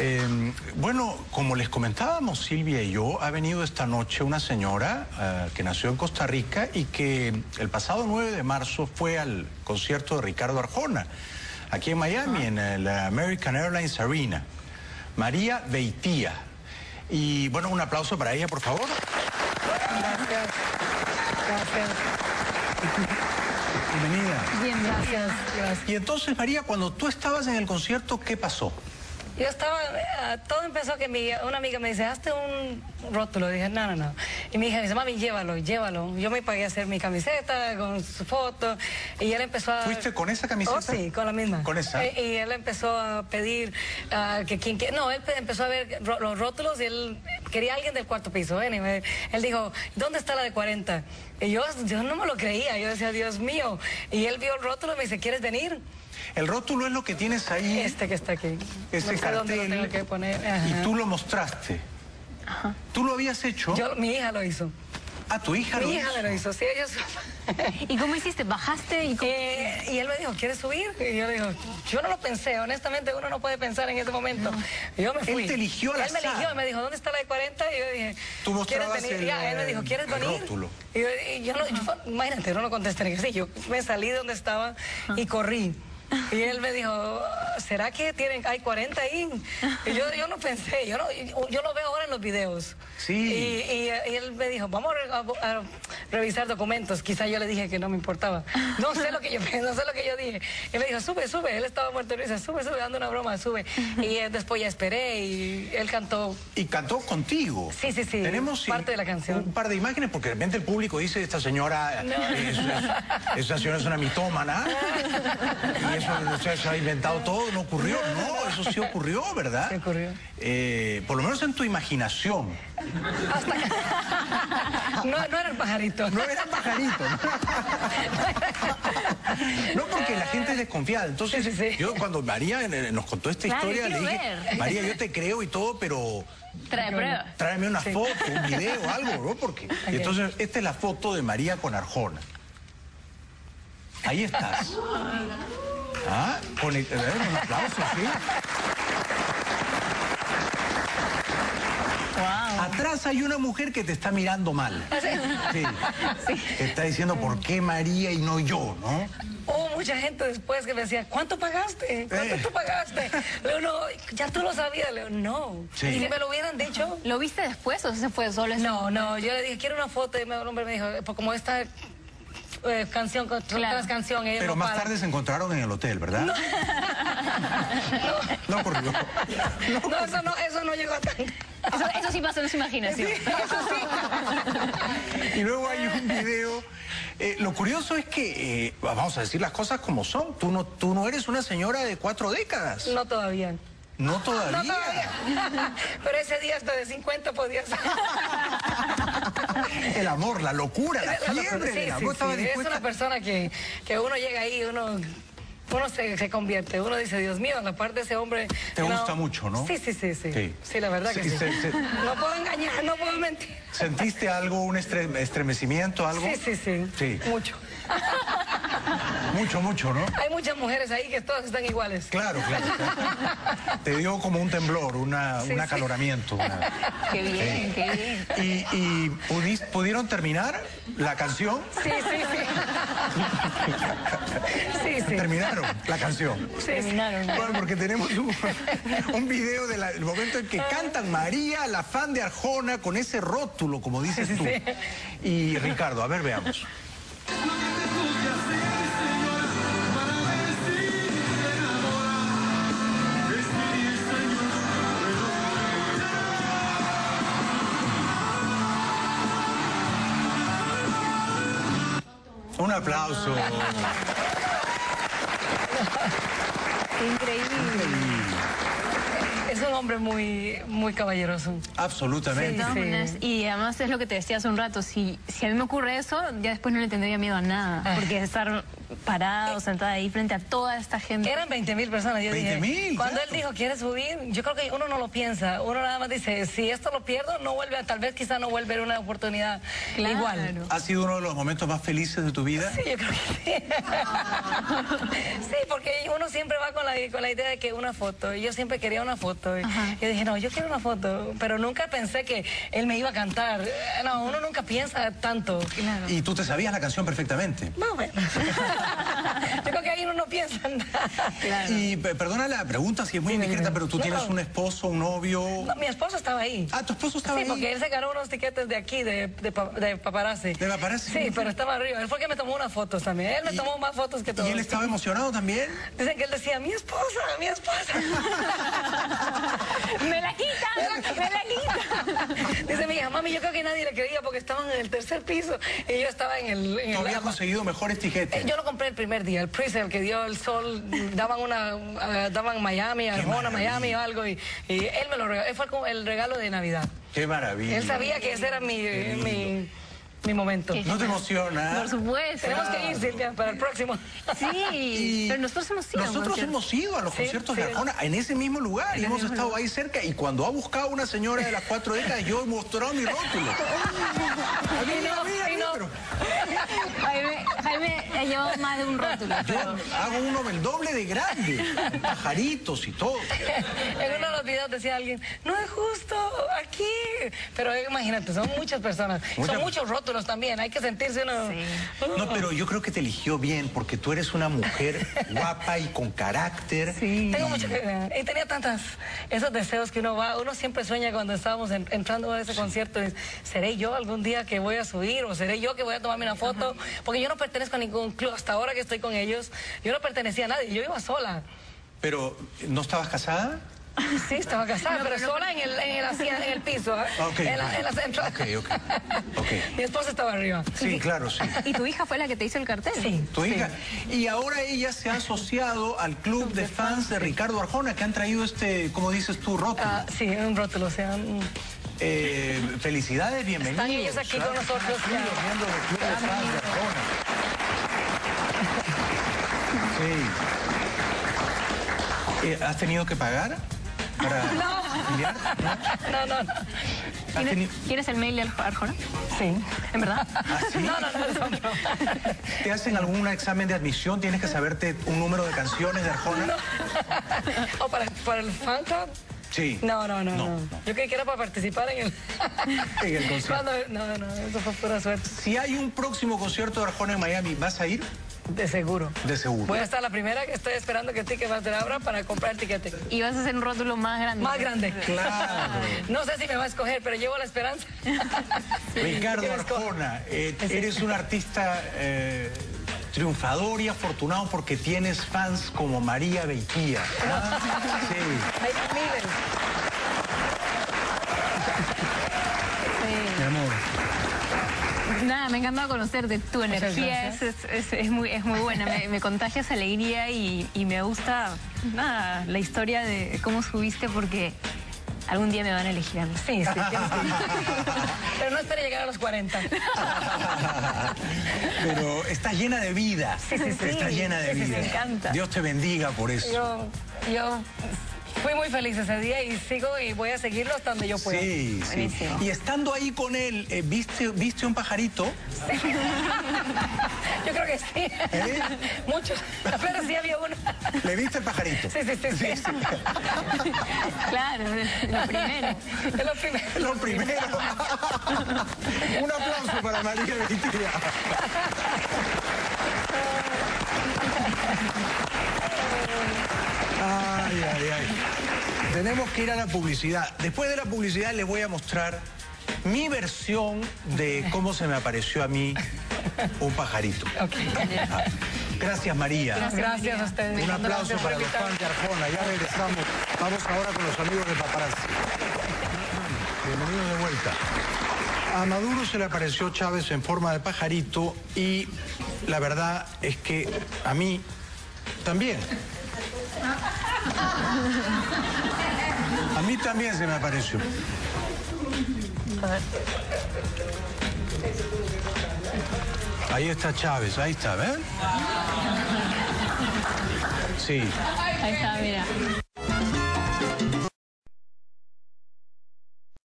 Eh, bueno, como les comentábamos Silvia y yo, ha venido esta noche una señora eh, que nació en Costa Rica y que el pasado 9 de marzo fue al concierto de Ricardo Arjona, aquí en Miami, en el American Airlines Arena. María Beitía. Y bueno, un aplauso para ella, por favor. Gracias. Gracias. Bienvenida. Bien, gracias. gracias. Y entonces, María, cuando tú estabas en el concierto, ¿qué pasó? Yo estaba, eh, todo empezó que mi, una amiga me dice, hazte un rótulo. Dije, no, no, no. Y mi hija me dice, mami, llévalo, llévalo. Yo me pagué a hacer mi camiseta con su foto. Y él empezó a... ¿Fuiste con esa camiseta? Oh, sí, con la misma. ¿Con esa? Y, y él empezó a pedir ah, que quien... que- no, él pe- empezó a ver los rótulos y él quería alguien del cuarto piso. ¿eh? Y me- él dijo, ¿dónde está la de 40? Y yo, yo no me lo creía. Yo decía, Dios mío. Y él vio el rótulo y me dice, ¿quieres venir? El rótulo es lo que tienes ahí. Este que está aquí. Ese no sé dónde lo cartel. tengo que poner. Y Ajá. tú lo mostraste. ¿Tú lo habías hecho? Yo, mi hija lo hizo. Ah, tu hija lo Mi hija hizo. me lo hizo, sí, ellos... ¿Y cómo hiciste? ¿Bajaste? y cómo- Eh, y él me dijo, ¿quieres subir? Y yo le digo, yo no lo pensé, honestamente uno no puede pensar en ese momento. Y yo me fui. Él te eligió al Él me eligió y me dijo, ¿dónde está la de 40? Y yo dije, Tú mostrabas ¿quieres venir? el, Ya, él me dijo, ¿quieres venir? rótulo. Y yo, y yo no, yo- imagínate, no lo contesté ni que sí. Yo me salí de donde estaba y corrí. Y él me dijo, ¿será que tienen, hay 40 ahí? Y yo, yo no pensé, yo, no, yo lo veo ahora en los videos. Sí. Y, y- y él me dijo, vamos a, a- a revisar documentos. Quizá yo le dije que no me importaba. No sé lo que yo no sé lo que yo dije. Y me dijo, sube, sube. Él estaba muerto de risa, sube, sube, dando una broma, sube. Y eh, después ya esperé y él cantó. Y cantó contigo. Sí, sí, sí, Tenemos parte de la canción. un par de imágenes porque de repente el público dice, esta señora, No. es, es- esta señora es una mitómana. eso se ha inventado todo, no ocurrió. No, eso sí ocurrió, ¿verdad? Sí ocurrió. Eh, por lo menos en tu imaginación. No, no era el pajarito. No era pajarito. No, porque la gente es desconfiada. Entonces, Sí, sí, sí. yo cuando María eh, nos contó esta Claro, historia, le dije, ver. María, yo te creo y todo, pero Trae pruebas. tráeme una foto, un video, algo, ¿no? Porque. y entonces, esta es la foto de María con Arjona. Ahí estás. Ah, con el- eh, un aplauso, sí. Atrás hay una mujer que te está mirando mal. Sí. Te está diciendo por qué María y no yo, ¿no? Hubo mucha gente después que me decía, ¿cuánto pagaste? ¿Cuánto Eh. tú pagaste? Le digo, no, ya tú lo sabías. Le digo, no. Sí. Y si me lo hubieran dicho, ¿Lo viste después o se fue solo? ese No, momento? no, yo le dije, quiero una foto y me- el hombre me dijo, pues como esta eh, canción, con Claro. tras canción, ellos Pero no más tarde se encontraron en el hotel, ¿verdad? No ocurrió. No, eso no, eso no llegó a tanto. Eso, eso sí pasó en su imaginación. Y luego hay un video. eh, lo curioso es que, eh, vamos a decir las cosas como son. Tú no, tú no eres una señora de cuatro décadas. No todavía. No No todavía. todavía. Pero ese día hasta de 50 podía ser. El amor, la locura, la fiebre sí, del amor. sí, Estaba Es una persona que, que uno llega ahí, uno, uno se, se convierte. Uno dice, Dios mío, la parte de ese hombre. Te gusta mucho, ¿no? Sí, sí, sí, sí. Sí. Sí, la verdad que Sí, sí. se- se- No puedo engañar, no puedo mentir. ¿Sentiste algo, un estre- estremecimiento, algo? Sí, sí, sí. Sí. Mucho. Mucho, mucho, ¿no? Hay muchas mujeres ahí que todas están iguales. Claro, claro. claro. Te dio como un temblor, una, Sí, un sí. acaloramiento. una- Qué bien, qué bien. ¿Y, y pudis- pudieron terminar la canción? Sí, sí, sí. Sí, sí. Terminaron la canción. Sí. Terminaron. Bueno, porque tenemos un, un video del momento en que cantan María, la fan de Arjona, con ese rótulo, como dices tú. Y Ricardo, a ver, veamos. Un aplauso. Increíble. Es un hombre muy, muy caballeroso. Absolutamente. Sí. Y además es lo que te decía hace un rato, si, si a mí me ocurre eso, ya después no le tendría miedo a nada, Ah. porque estar parada o sentada ahí frente a toda esta gente. Eran 20 mil personas. Yo 20 dije, mil, cuando claro. él dijo, ¿quieres subir? Yo creo que uno no lo piensa. Uno nada más dice, si esto lo pierdo, no vuelve, a- tal vez quizá no vuelve a una oportunidad Claro. igual. ¿Ha sido uno de los momentos más felices de tu vida? Sí, yo creo que sí. sí, porque uno siempre va con la, con la idea de que una foto. Y yo siempre quería una foto. Y yo dije, no, yo quiero una foto. Pero nunca pensé que él me iba a cantar. No, uno nunca piensa tanto. Y tú te sabías la canción perfectamente. Más o menos. yo creo que ahí uno no piensa en nada. Y pe- perdona la pregunta si es muy indiscreta, pero tú No, tienes un esposo, un novio. No, mi esposo estaba ahí. Ah, tu esposo estaba sí, ahí. porque él se ganó unos tiquetes de aquí, de, de, pa- de paparazzi. ¿De paparazzi? Sí, pero estaba arriba. Él fue el que me tomó unas fotos también. Él me tomó más fotos que todos. ¿Y él estaba emocionado también? Dicen que él decía, mi esposa, mi esposa. ¡Me la quita! ¡Me la quita! Dice mi hija, mami, yo creo que nadie le creía porque estaban en el tercer piso y yo estaba en el... En Tú el habías conseguido mejores tiquetes. Eh, yo lo compré el primer día, el pre-sale que dio el sol, daban una, ah, daban Miami, Arjona. Miami o algo y, y él me lo regaló, él fue como el regalo de Navidad. Qué maravilla. Él sabía que ese era mi, mi, mi momento. Qué ¿No te emociona? Por supuesto. Tenemos que ir, Silvia, para el próximo. Sí, Y pero nosotros hemos ido. Nosotros hemos ido a los Sí, conciertos sí. de Arjona en ese mismo lugar y hemos estado ahí cerca. Y cuando ha buscado una señora de las cuatro décadas, yo he mostrado mi rótulo. A mí, Y no, a mí, a y mí, no. pero Llevado más de un rótulo. Yo pero- hago uno el doble de grande, pajaritos y todo. En uno de los videos decía alguien, no es justo aquí. Pero imagínate, son muchas personas. Son muchos rótulos también. Hay que sentirse uno. Sí. No, pero yo creo que te eligió bien porque tú eres una mujer guapa y con carácter. Sí. Tengo mucho que Y tenía tantas, esos deseos que uno va, uno siempre sueña cuando estábamos en- entrando a ese concierto, es, ¿seré yo algún día que voy a subir o seré yo que voy a tomarme una foto? Porque yo no pertenezco a ningún club, hasta ahora que estoy con ellos, yo no pertenecía a nadie, yo iba sola. Pero, ¿no estabas casada? Sí, estaba casada, pero sola en el, en el, en el piso, ¿eh? Ok. en, la, en la central. Ok, ok, ok. Mi esposa estaba arriba. Sí, claro, sí. ¿Y tu hija fue la que te hizo el cartel? Sí. Tu hija. Y ahora ella se ha asociado al club de fans de Ricardo Arjona que han traído este, como dices tú, rótulo. Ah, sí, un rótulo, o sea, un- Eh, felicidades, bienvenidos. Están ellos aquí con nosotros, Los miembros del club de fans de Arjona. Sí. Eh, ¿Has tenido que pagar para afiliar? No, no, no. ¿Has ¿Tienes, teni- ¿Tienes el mail de Arjona? Sí. ¿En verdad? ¿Ah, sí? No, no, no, no, no. ¿Te hacen algún examen de admisión? ¿Tienes que saberte un número de canciones de Arjona? ¿O para, para el fan club? Sí. No, no, no, No, no. no. Yo creí que era para participar en el... En el concierto. Cuando- no, no, eso fue pura suerte. Si hay un próximo concierto de Arjona en Miami, ¿vas a ir? De seguro. De seguro. Voy a estar la primera que estoy esperando que Ticketmaster abra para comprar el tiquete. Y vas a hacer un rótulo más grande. Más grande. Claro. No sé si me va a escoger, pero llevo la esperanza. Ricardo. Arjona, eh, eres un artista eh, triunfador y afortunado porque tienes fans como María Beitía. ¿ah? Sí. Mi amor. Nada, me ha encantado conocerte. Tu energía es, gracias. es, es- es muy, es muy buena. Me, me contagias alegría y, y me gusta nada, la historia de cómo subiste porque algún día me van a elegir a mí. Sí, sí, ir. Pero no espere llegar a los 40. Pero está llena de vida. Sí, sí, sí. Está llena de Sí, sí, vida. me encanta. Dios te bendiga por eso. Yo, yo fui muy feliz ese día y sigo y voy a seguirlo hasta donde yo pueda. Sí, sí. Buenísimo. Y estando ahí con él, eh, ¿viste, ¿viste un pajarito? Yo creo que sí. ¿Eh? Muchos. Pero sí había uno. ¿Le viste el pajarito? Sí, sí, sí. sí. Claro, lo primero. Es lo primero. Lo primero. Un aplauso para María Beitía. Tenemos que ir a la publicidad. Después de la publicidad les voy a mostrar mi versión de cómo se me apareció a mí un pajarito. Ah, Gracias, María. Gracias a ustedes. Un aplauso para los fans de Arjona. Ya regresamos. Vamos ahora con los amigos de Paparazzi. Bienvenidos de vuelta. A Maduro se le apareció Chávez en forma de pajarito y la verdad es que a mí también. A mí también se me apareció. Ahí está Chávez, ahí está, ¿ven? Sí. Ahí está, mira.